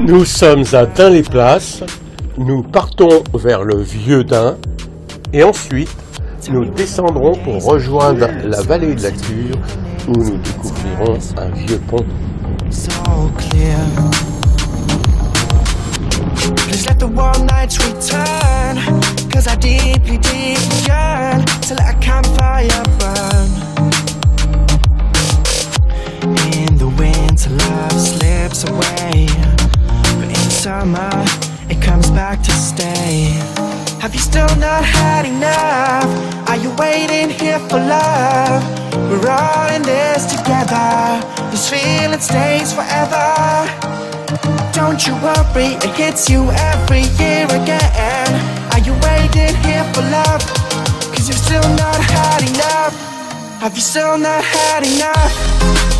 Nous sommes à Dain-les-Places, nous partons vers le Vieux Dain. Et ensuite nous descendrons pour rejoindre la vallée de la Cure où nous découvrirons un vieux pont. Slips away. But in summer, it comes back to stay. Have you still not had enough? Are you waiting here for love? We're all in this together. This feeling stays forever. Don't you worry, it hits you every year again. Are you waiting here for love? Cause you've still not had enough. Have you still not had enough?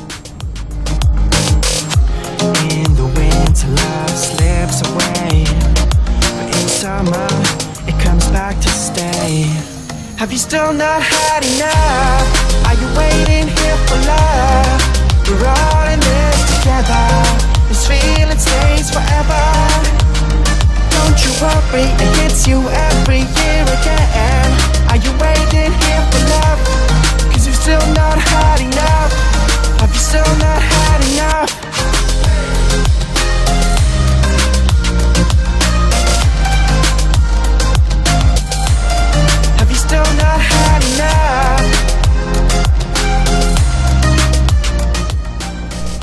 In the winter, love slips away. But in summer, it comes back to stay. Have you still not had enough? Are you waiting here for love? We're all in this together. This feeling stays forever. Don't you worry, it hits you every year again. Are you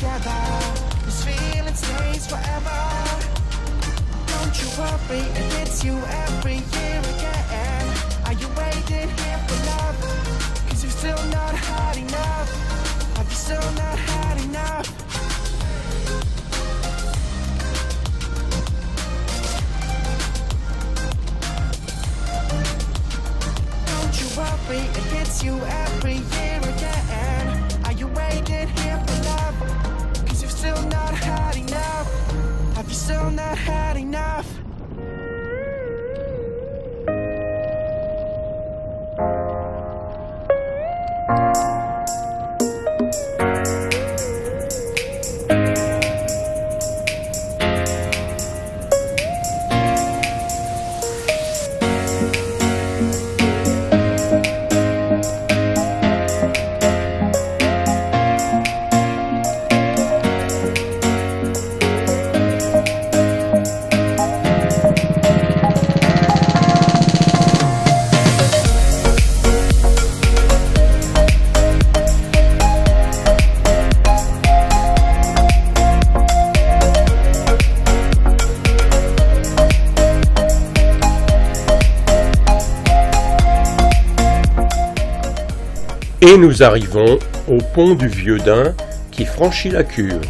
together. This feeling stays forever. Don't you worry, it hits you every year again. Are you waiting here for love? Cause you've still not had enough. Have you still not had enough? Don't you worry, it hits you every year still not enough? Et nous arrivons au pont du Vieux Dain qui franchit la Cure.